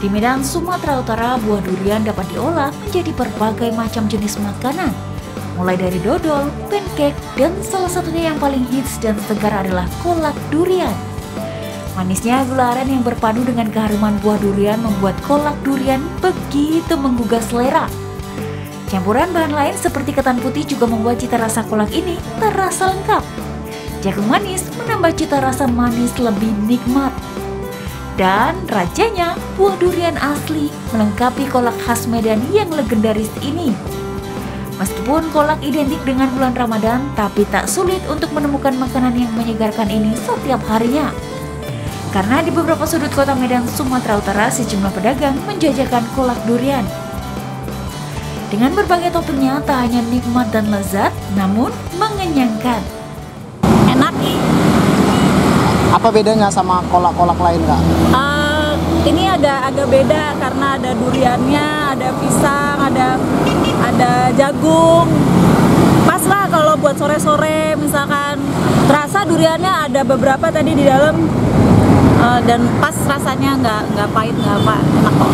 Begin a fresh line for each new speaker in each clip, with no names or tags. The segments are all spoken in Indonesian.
Di Medan, Sumatera Utara, buah durian dapat diolah menjadi berbagai macam jenis makanan. Mulai dari dodol, pancake, dan salah satunya yang paling hits dan segar adalah kolak durian. Manisnya gula aren yang berpadu dengan keharuman buah durian membuat kolak durian begitu menggugah selera. Campuran bahan lain seperti ketan putih juga membuat cita rasa kolak ini terasa lengkap. Jagung manis menambah cita rasa manis lebih nikmat. Dan rajanya, buah durian asli melengkapi kolak khas Medan yang legendaris ini. Meskipun kolak identik dengan bulan Ramadan, tapi tak sulit untuk menemukan makanan yang menyegarkan ini setiap harinya. Karena di beberapa sudut kota Medan, Sumatera Utara, sejumlah pedagang menjajakan kolak durian. Dengan berbagai toppingnya, tak hanya nikmat dan lezat, namun mengenyangkan.
Enak.
Apa bedanya sama kolak-kolak lain kak?
Uh, ini ada agak beda karena ada duriannya, ada pisang, ada ada jagung. Pas lah kalau buat sore-sore misalkan terasa duriannya ada beberapa tadi di dalam uh, dan pas rasanya nggak nggak pahit nggak apa enak kok.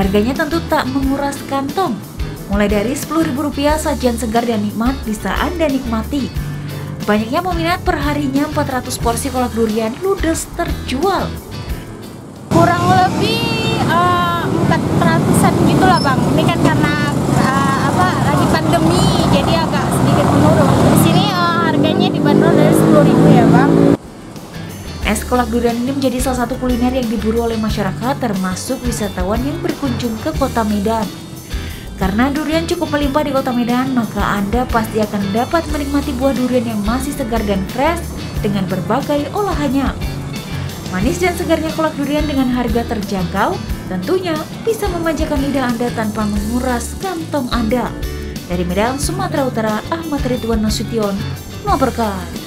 Harganya tentu tak menguras kantong. Mulai dari Rp10.000 sajian segar dan nikmat bisa Anda nikmati. Banyaknya peminat perharinya 400 porsi kolak durian ludes terjual.
Kurang lebih uh, 400-an gitu lah bang. Ini kan karena uh, apa lagi pandemi jadi agak sedikit menurun. Di sini uh, harganya dibanderol dari 10.000 ya bang.
Es kolak durian ini menjadi salah satu kuliner yang diburu oleh masyarakat termasuk wisatawan yang berkunjung ke kota Medan. Karena durian cukup melimpah di kota Medan, maka Anda pasti akan dapat menikmati buah durian yang masih segar dan fresh dengan berbagai olahannya. Manis dan segarnya kolak durian dengan harga terjangkau tentunya bisa memanjakan lidah Anda tanpa menguras kantong Anda. Dari Medan, Sumatera Utara, Ahmad Ridwan Nasution melaporkan.